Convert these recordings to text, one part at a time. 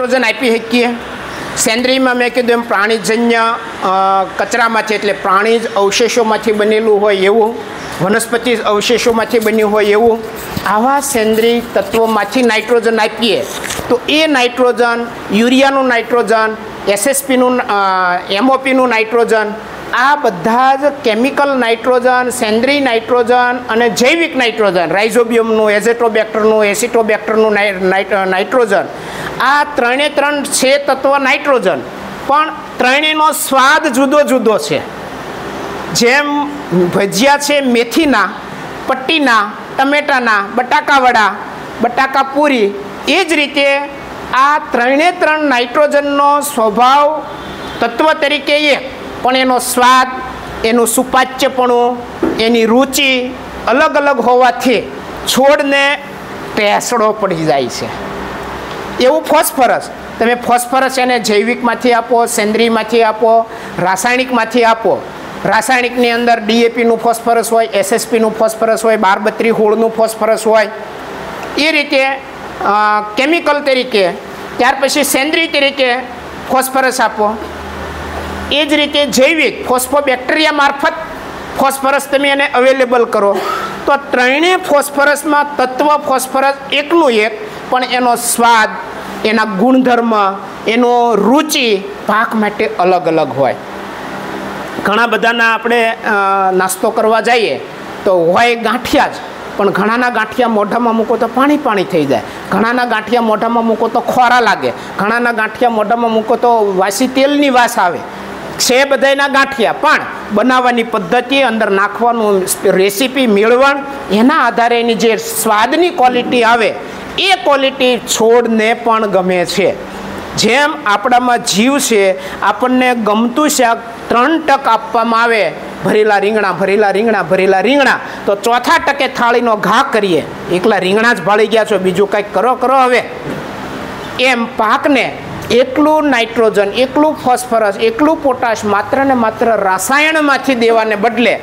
Nitrogen આપી શકીએ. સેન્દ્રીયમાં મેં કીધું એમ પ્રાણીજન્ય કચરામાંથી એટલે પ્રાણીજ અવશેષોમાંથી બનેલું હોય એવું, વનસ્પતિ અવશેષોમાંથી બન્યું હોય એવું. આવા સેન્દ્રિય તત્વોમાંથી નાઇટ્રોજન આપીએ તો એ નાઇટ્રોજન, યુરિયાનું નાઇટ્રોજન, એસએસપીનું એમઓપીનું નાઇટ્રોજન આ બધા જ કેમિકલ નાઇટ્રોજન સેન્દ્રીય નાઇટ્રોજન અને જૈવિક નાઇટ્રોજન, રાઇઝોબિયમનું, એઝેટોબેક્ટરનું, એસિટોબેક્ટરનું નાઇટ્રોજન, આ ત્રણે ત્રણ છે તત્વ નાઇટ્રોજન, પણ ત્રણેયનો સ્વાદ જુદો જુદો છે. જેમ ભજીયા છે મેથીના, પટ્ટીના, ટમેટાના, બટાકાવડા બટાકા પૂરી એ જ રીતે આ ત્રણે ત્રણ નાઇટ્રોજનનો સ્વભાવ તત્વ તરીકે એક. પણ એનો સ્વાદ, એનું સુપાચ્યપણું, એની રુચિ અલગ અલગ હોવાથી છોડને ટેસડો પડી જાય છે. એવું ફોસ્ફરસ, તમે ફોસ્ફરસ એને જૈવિકમાંથી આપો, સેન્દ્રિયમાંથી આપો, રાસાયણિકમાંથી આપો. રાસાયણિકની અંદર ડીએપીનું ફોસ્ફરસ હોય એસએસપીનું ફોસ્ફરસ હોય બાર બત્રી હોળનું ફોસ્ફરસ હોય. એ રીતે કેમિકલ તરીકે, ત્યાર પછી સેન્દ્રિય તરીકે ફોસ્ફરસ આપો. એ જ રીતે જૈવિક ફોસ્ફોબેક્ટેરિયા મારફત ફોસ્ફરસ તમે એને અવેલેબલ કરો. તો ત્રણેય ફોસ્ફરસમાં તત્વ ફોસ્ફરસ એકલું એક, પણ એનો સ્વાદ, એના ગુણધર્મ, એનો રુચિ પાક માટે અલગ અલગ હોય. ઘણા બધાના આપણે નાસ્તો કરવા જઈએ તો હોય ગાંઠિયા જ, પણ ઘણાના ગાંઠિયા મોઢામાં મૂકો તો પાણી પાણી થઈ જાય. ઘણાના ગાંઠિયા મોઢામાં મૂકો તો ખોરા લાગે. ઘણાના ગાંઠિયા મોઢામાં મૂકો તો વાસી તેલની વાસ આવે. છે બધાયના ગાંઠિયા, પણ બનાવવાની પદ્ધતિ અંદર નાખવાનું રેસીપી મેળવણ, એના આધારે એની જે સ્વાદની ક્વોલિટી આવે, એ ક્વોલિટી છોડને પણ ગમે છે. જેમ આપણામાં જીવ છે, આપણને ગમતું શાક ત્રણ ટક આપવામાં આવે, ભરેલા રીંગણા ભરેલા રીંગણા ભરેલા રીંગણા, તો ચોથા ટકે થાળીનો ઘા કરીએ. એકલા રીંગણા જ ભાળી ગયા છો, બીજું કંઈક કરો કરો હવે. એમ પાકને એકલું નાઇટ્રોજન, એકલું ફોસ્ફરસ, એકલું પોટાશ માત્ર ને માત્ર રાસાયણમાંથી દેવાને બદલે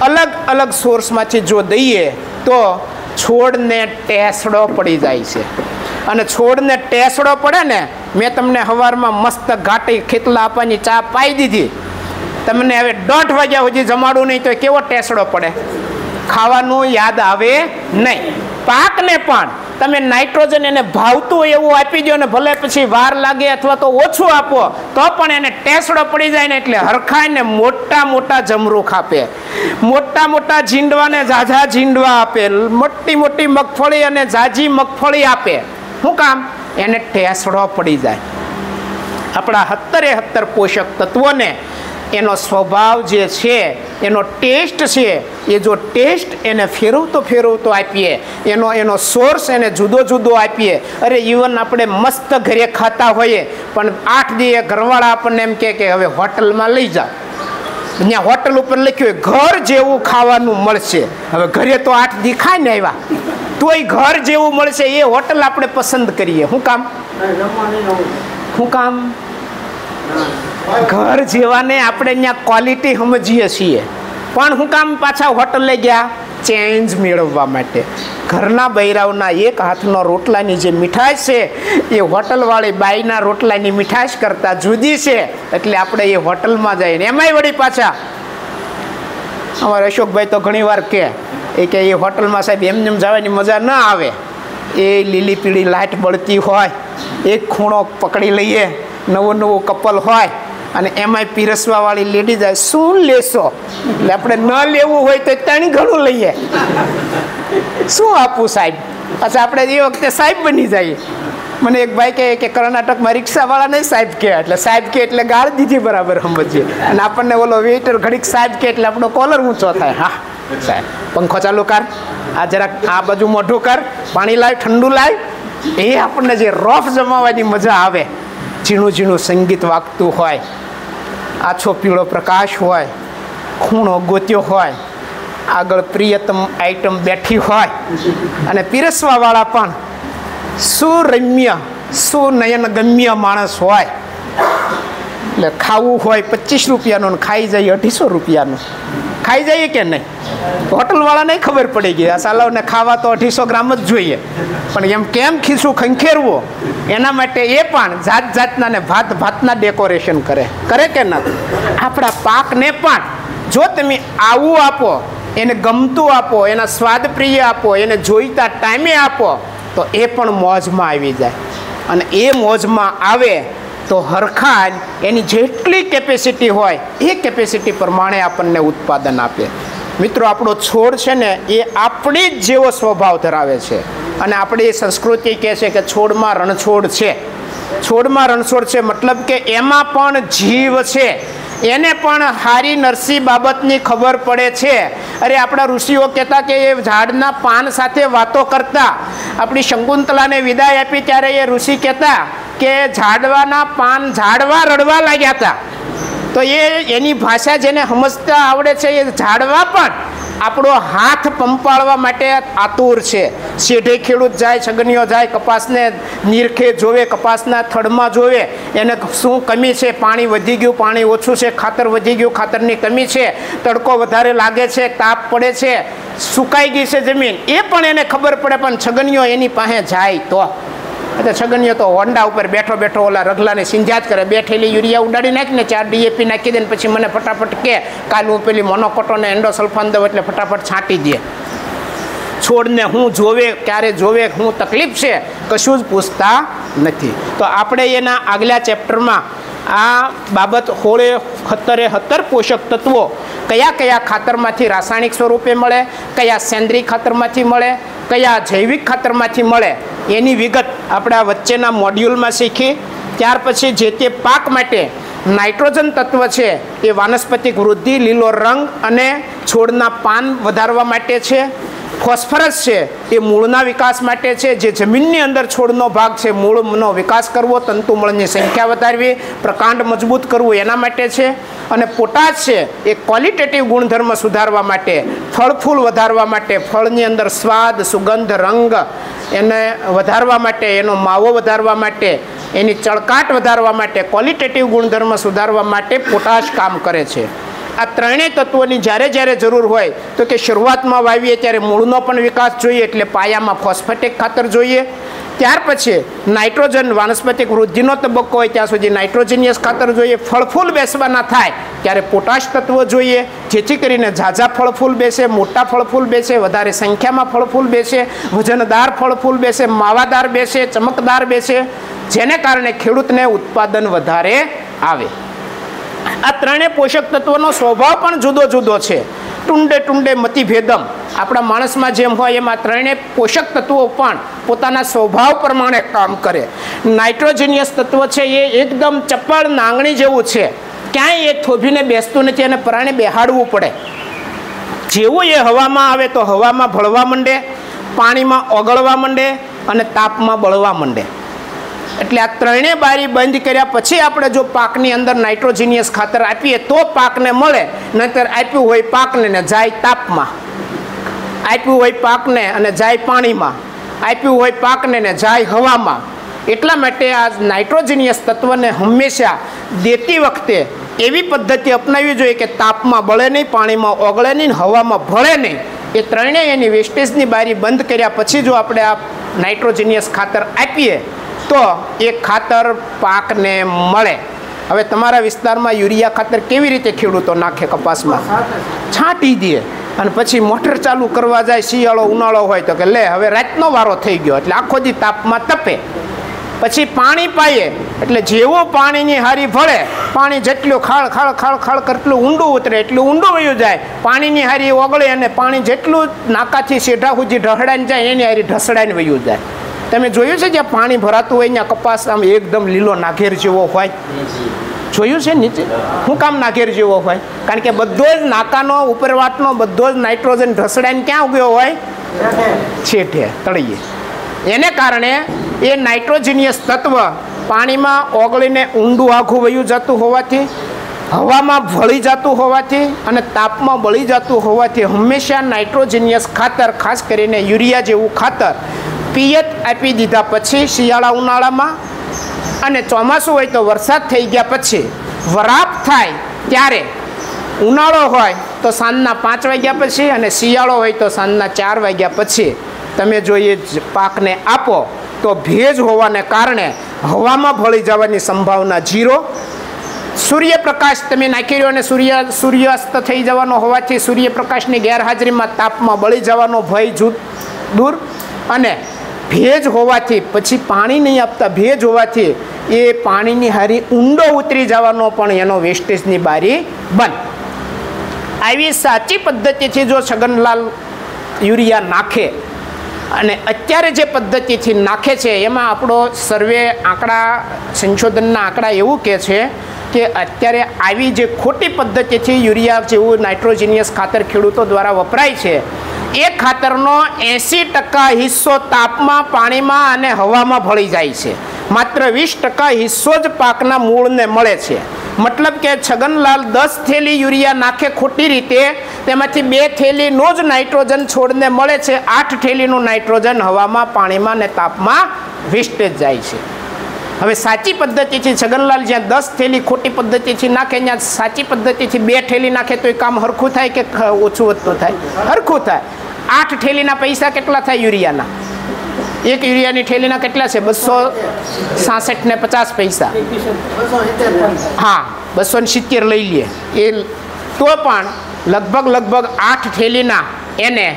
અલગ અલગ સોર્સમાંથી જો દઈએ તો છોડને ટેસડો પડી જાય છે. અને છોડને ટેસડો પડે ને, મેં તમને સવારમાં મસ્ત ઘાટી ખેતલા આપવાની ચા પાઈ દીધી. તમને હવે દોઢ વાગ્યા સુધી જમાડું નહીં તો કેવો ટેસડો પડે? ખાવાનું યાદ આવે નહીં. પાકને પણ તમે નાઇટ્રોજન એને ભાવતું એવું આપી દો ને ભલે પછી વાર લાગે અથવા તો ઓછું આપો, તો પણ એને ટેસડો પડી જાય ને એટલે હરખાઈને મોટા મોટા જમરૂખ આપે. મોટા મોટા ઝીંડવાને ઝાઝા ઝીંડવા આપે. મોટી મોટી મગફળી અને ઝાઝી મગફળી આપે. શું કામ? એને ટેસડો પડી જાય. આપણા હત્તરે હત્તર પોષક તત્વોને એનો સ્વભાવ જે છે એનો ટેસ્ટ છે એ જો ટેસ્ટ એને ફેરવતો ફેરવતો આપીએ. એનો એનો સોર્સ એને જુદો જુદો આપીએ. અરે ઇવન આપણે મસ્ત ઘરે ખાતા હોઈએ પણ આઠ દીએ ઘરવાળા આપણને એમ કહે કે હવે હોટલમાં લઈ જાઓ ત્યાં હોટલ ઉપર લખ્યું હોય ઘર જેવું ખાવાનું મળશે. હવે ઘરે તો આઠ દી ખાય ને આવ્યા. તોય ઘર જેવું મળશે એ હોટલ આપણે પસંદ કરીએ. શું કામ? શું કામ? ઘર જેવાને આપણે અહીંયા ક્વોલિટી સમજીએ છીએ. પણ હું કામ પાછા હોટલે ગયા ચેન્જ મેળવવા માટે. ઘરના બૈરાવના એક હાથનો રોટલાની જે મીઠાશ છે, એ હોટલવાળી બાઈના રોટલાની મીઠાશ કરતાં જુદી છે. એટલે આપણે એ હોટલમાં જઈને, એમાંય વળી પાછા. અમારે અશોકભાઈ તો ઘણીવાર કહે એ કે એ હોટલમાં સાહેબ એમ એમ જવાની મજા ન આવે. એ લીલી પીળી લાઇટ બળતી હોય, એક ખૂણો પકડી લઈએ, નવું નવું કપલ હોય અને એમાંય પીરસવાવાળી લેડીઝ આવે શું લેશો? એટલે આપણે ન લેવું હોય તો ત્રણ ઘણું લઈએ. શું આપવું સાહેબ? પાછા આપણે એ વખતે સાહેબ બની જઈએ. મને એક ભાઈ કહે કે કર્ણાટકમાં રિક્ષાવાળા નહીં સાહેબ કહે. એટલે સાહેબ કે એટલે ગાળ દીધી બરાબર સમજીએ. અને આપણને ઓલો વેઇટર ઘડીક સાહેબ કે એટલે આપણો કોલર ઊંચો થાય. હા, સાહેબ, પંખો ચાલુ કર. આ જરાક આ બાજુ મોઢું કર. પાણી લાવ ઠંડુ લાવ એ આપણને જે રોફ જમાવાની મજા આવે. ઝીણું ઝીણું સંગીત વાગતું હોય, આછો પીળો પ્રકાશ હોય, ખૂણો ગોત્યો હોય, આગળ પ્રિયતમ આઈટમ બેઠી હોય અને પીરસવાવાળા પણ સુરમ્ય, સુનયનગમ્ય માણસ હોય. એટલે ખાવું હોય પચીસ રૂપિયાનું ખાઈ જાય અઢીસો રૂપિયાનું. ખાઈ જઈએ કે નહીં? હોટલવાળાને ખબર પડી ગઈ, આ સાલાવને ખાવા તો અઢીસો ગ્રામ જ જોઈએ. પણ એમ કેમ ખીસું ખંખેરવો? એના માટે એ પણ જાત જાતના ને ભાત ભાતના ડેકોરેશન કરે. કરે કે ના? આપણા પાકને પણ જો તમે આવું આપો, એને ગમતું આપો, એના સ્વાદ પ્રિય આપો, એને જોઈતા ટાઈમે આપો, તો એ પણ મોજમાં આવી જાય. અને એ મોજમાં આવે તો હરખાજ એની જેટલી કેપેસિટી હોય એ કેપેસિટી પ્રમાણે આપણને ઉત્પાદન આપે. મિત્રો, આપણો છોડ છે ને, એ આપણે જ જેવો સ્વભાવ ધરાવે છે. અને આપણી સંસ્કૃતિ કહે છે કે છોડમાં રણછોડ છે. છોડમાં રણછોડ છે મતલબ કે એમાં પણ જીવ છે. એને પણ હારી નરસી બાબતની ખબર પડે છે. અરે, આપણા ઋષિઓ કહેતા કે એ ઝાડના પાન સાથે વાતો કરતા. આપણી શંકુંતલાને વિદાય આપી ત્યારે એ ઋષિ કહેતા કે ઝાડવાના પાન ઝાડવા રડવા લાગ્યા હતા. તો એ એની ભાષા જેને સમજતા આવડે છે એ ઝાડવા પણ આપણો હાથ પંપાળવા માટે આતુર છે. શેઢે ખેડૂત જાય છગનીઓ જાય, કપાસને નીરખે જોવે, કપાસના થડમાં જોવે. એને શું કમી છે? પાણી વધી ગયું, પાણી ઓછું છે, ખાતર વધી ગયું, ખાતરની કમી છે, તડકો વધારે લાગે છે, તાપ પડે છે, સુકાઈ ગઈ છે જમીન. એ પણ એને ખબર પડે, પણ છગનીઓ એની પાસે જાય તો. એટલે છગનીઓ તો હોન્ડા ઉપર બેઠો બેઠો ઓલા રગલાને સિંજાત કરે. બેઠેલી યુરિયા ઉડાડી નાખીને ચાર ડીએપી નાખી દે પછી મને ફટાફટ કે, કાલ હું પેલી મોનોકોટોને એન્ડોસલ્ફાન દઉં એટલે ફટાફટ છાંટી દે. છોડને હું જોવે, ક્યારે જોવે, હું તકલીફ છે, કશું જ પૂછતા નથી. તો આપણે એના આગલા ચેપ્ટરમાં આ બાબત હોળે હત્તરે હત્તર પોષક તત્વો કયા કયા ખાતરમાંથી રાસાયણિક સ્વરૂપે મળે, કયા સેન્દ્રિય ખાતરમાંથી મળે, કયા જૈવિક ખાતરમાંથી મળે, એની વિગત આપણે વચ્ચેના મોડ્યુલમાં શીખી. ત્યાર પછી જે તે પાક માટે નાઇટ્રોજન તત્વ છે, એ વાનસ્પતિક વૃદ્ધિ, લીલો રંગ અને છોડના પાન વધારવા માટે છે. ફોસ્ફરસ છે, એ મૂળના વિકાસ માટે છે, જે જમીનની અંદર છોડનો ભાગ છે, મૂળનો વિકાસ કરવો, તંતુમળની સંખ્યા વધારવી, પ્રકાંડ મજબૂત કરવું એના માટે છે. અને પોટાશ છે, એ ક્વોલિટેટિવ ગુણધર્મ સુધારવા માટે, ફળ ફૂલ વધારવા માટે, ફળની અંદર સ્વાદ, સુગંધ, રંગ એને વધારવા માટે, એનો માવો વધારવા માટે, એની ચળકાટ વધારવા માટે ક્વોલિટેટિવ ગુણધર્મ સુધારવા માટે પોટાશ કામ કરે છે. આ ત્રણેય તત્વોની જ્યારે જ્યારે જરૂર હોય તો કે શરૂઆતમાં વાવીએ ત્યારે મૂળનો પણ વિકાસ જોઈએ, એટલે પાયામાં ફોસ્ફેટિક ખાતર જોઈએ. ત્યાર પછી નાઇટ્રોજન વાનસ્પતિક વૃદ્ધિનો તબક્કો હોય, ત્યાં સુધી નાઇટ્રોજનિયસ ખાતર જોઈએ. ફળફૂલ બેસવાના થાય, ત્યારે પોટાશ તત્વ જોઈએ. જેથી કરીને ઝાઝા ફળફૂલ બેસે, મોટા ફળફૂલ બેસે, વધારે સંખ્યામાં ફળફૂલ બેસે, વજનદાર ફળફૂલ બેસે, માવાદાર બેસે, ચમકદાર બેસે. જેને કારણે ખેડૂતને ઉત્પાદન વધારે આવે. આ ત્રણેય પોષક તત્વોનો સ્વભાવ પણ જુદો જુદો છે. ટુંડે ટુંડે મતિભેદમ. આપણા માણસમાં જેમ હોય એમાં ત્રણેય પોષક તત્વો પણ પોતાના સ્વભાવ પ્રમાણે કામ કરે. નાઇટ્રોજનિયસ તત્વ છે એ એકદમ ચપ્પળ નાંગણી જેવું છે. ક્યાંય એ થોભીને બેસતું નથી અને પ્રાણે બેહાડવું પડે. જેવું એ હવામાં આવે તો હવામાં ભળવા માંડે, પાણીમાં ઓગળવા માંડે અને તાપમાં બળવા માંડે. એટલે આ ત્રણેય બારી બંધ કર્યા પછી આપણે જો પાકની અંદર નાઇટ્રોજિનિયસ ખાતર આપીએ તો પાકને મળે, નહીતર આપ્યું હોય પાકને ને જાય તાપમાં. આપ્યું હોય પાકને અને જાય પાણીમાં. આપ્યું હોય પાકને ને જાય હવામાં. એટલા માટે આ નાઇટ્રોજિનિયસ તત્વને હંમેશા દેતી વખતે એવી પદ્ધતિ અપનાવવી જોઈએ કે તાપમાં બળે નહીં, પાણીમાં ઓગળે નહીં, હવામાં ભળે નહીં. એ ત્રણેય એની વેસ્ટેજની બારી બંધ કર્યા પછી જો આપણે આ નાઇટ્રોજિનિયસ ખાતર આપીએ તો એ ખાતર પાકને મળે. હવે તમારા વિસ્તારમાં યુરિયા ખાતર કેવી રીતે ખેડૂતો નાખે કપાસમાં? છાંટી દે. અને પછી મોટર ચાલુ કરવા જાય, શિયાળો, ઉનાળો હોય તો કે લે, હવે રાતનો વારો થઈ ગયો એટલે આખો દી તાપમાં તપે. પછી પાણી પાઈએ એટલે જેવો પાણીની હારી ભળે, પાણી જેટલું ખાળ ખાળ ખાળ ખાળ કરટલું ઊંડું ઉતરે, એટલું ઊંડું વયું જાય. પાણીની હારી ઓગળે અને પાણી જેટલું નાકાથી સીધા સુધી ઢહડાઈને જાય, એની હારી ઢસડાઈને વયું જાય. તમે જોયું છે જ્યાં પાણી ભરાતું હોય, ત્યાં કપાસ આમ એકદમ લીલો નાઘેર જેવો હોય? જોયું છે નીચે? શું કામ નાઘેર જેવો હોય? કારણ કે બધો જ નાકાનો, ઉપરવાટનો, બધો જ નાઇટ્રોજન ઢસડાઈને ક્યાં ઉગ્યો હોય? છેઠે તળીએ. એને કારણે એ નાઇટ્રોજિનિયસ તત્વ પાણીમાં ઓગળીને ઊંડું આઘું વયું જતું હોવાથી, હવામાં ભળી જતું હોવાથી અને તાપમાં બળી જતું હોવાથી હંમેશા નાઇટ્રોજિનિયસ ખાતર, ખાસ કરીને યુરિયા જેવું ખાતર પિયત આપી દીધા પછી શિયાળા ઉનાળામાં અને ચોમાસું હોય તો વરસાદ થઈ ગયા પછી વરાપ થાય ત્યારે ઉનાળો હોય તો સાંજના પાંચ વાગ્યા પછી અને શિયાળો હોય તો સાંજના ચાર વાગ્યા પછી. તમે જો એ પાકને આપો તો ભેજ હોવાને કારણે હવામાં ભળી જવાની સંભાવના જીરો સૂર્યપ્રકાશ તમે નાખી રહ્યો અને સૂર્ય સૂર્યાસ્ત થઈ જવાનો હોવાથી સૂર્યપ્રકાશની ગેરહાજરીમાં તાપમાં બળી જવાનો ભય જૂથ દૂર. અને ભેજ હોવાથી, પછી પાણી નહીં આપતા ભેજ હોવાથી એ પાણીની હારી ઊંડો ઉતરી જવાનો પણ એનો વેસ્ટેજની બારી બંધ આવી સાચી પદ્ધતિથી જો છગનલાલ યુરિયા નાખે અને અત્યારે જે પદ્ધતિથી નાખે છે, એમાં આપણો સર્વે આંકડા, સંશોધનના આંકડા એવું કહે છે કે અત્યારે આવી જે ખોટી પદ્ધતિથી યુરિયા જેવું નાઇટ્રોજિનિયસ ખાતર ખેડૂતો દ્વારા વપરાય છે, એ ખાતરનો એંસી ટકા હિસ્સો તાપમાં, પાણીમાં અને હવામાં ભળી જાય છે. માત્ર વીસ ટકા હિસ્સો જ પાકના મૂળને મળે છે. મતલબ કે છગનલાલ દસ થેલી યુરિયા નાખે ખોટી રીતે તેમાંથી બે થેલીનો જ નાઇટ્રોજન છોડને મળે છે. આઠ થેલીનું નાઇટ્રોજન હવામાં પાણીમાં અને તાપમાં વેસ્ટેજ જાય છે. હવે સાચી પદ્ધતિથી છગનલાલ જ્યાં દસ થેલી ખોટી પદ્ધતિથી નાખે ત્યાં સાચી પદ્ધતિથી બે થેલી નાખે તો એ કામ હરખું થાય કે ઓછું વધતું થાય? હરખું થાય. આઠ થેલીના પૈસા કેટલા થાય યુરિયાના? એક યુરિયાની થેલીના કેટલા છે? બસો સાસઠ ને પચાસ પૈસા. હા બસો ને સિત્તેર લઈ લઈએ એ તો પણ લગભગ લગભગ આઠ થેલીના એને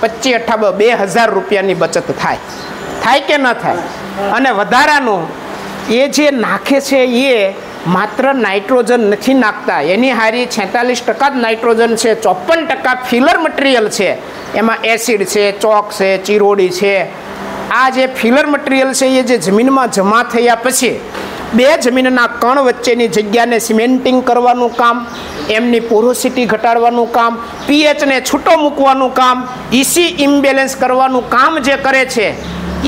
પચીસ અઠ્ઠા બે હજાર રૂપિયાની બચત થાય. થાય કે ન થાય? અને વધારાનું, એ જે નાખે છે એ માત્ર નાઇટ્રોજન નથી નાખતા. એની હારી છેતાલીસ ટકા જ નાઇટ્રોજન છે, ચોપન ટકા ફિલર મટીરિયલ છે. એમાં એસિડ છે, ચોક છે, ચીરોડી છે. આ જે ફિલર મટીરિયલ છે, એ જે જમીનમાં જમા થયા પછી બે જમીનના કણ વચ્ચેની જગ્યાને સિમેન્ટિંગ કરવાનું કામ, એમની પોરોસિટી ઘટાડવાનું કામ, પીએચને છૂટો મૂકવાનું કામ ઇસી ઇમ્બેલેન્સ કરવાનું કામ જે કરે છે,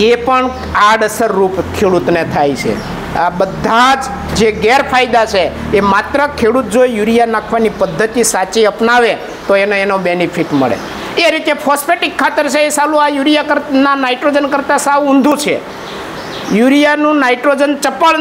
એ પણ આડઅસરરૂપ ખેડૂતને થાય છે. આ બધા જ જે ગેરફાયદા છે, એ માત્ર ખેડૂત જો યુરિયા નાખવાની પદ્ધતિ સાચી અપનાવે, તો એને એનો બેનિફિટ મળે. એ રીતે ફોસ્ફેટિક ખાતર છે, એ સાલું આ યુરિયા કરતા નાઇટ્રોજન કરતાં સાવ ઊંધું છે. યુરિયાનું નાઇટ્રોજન ચપળ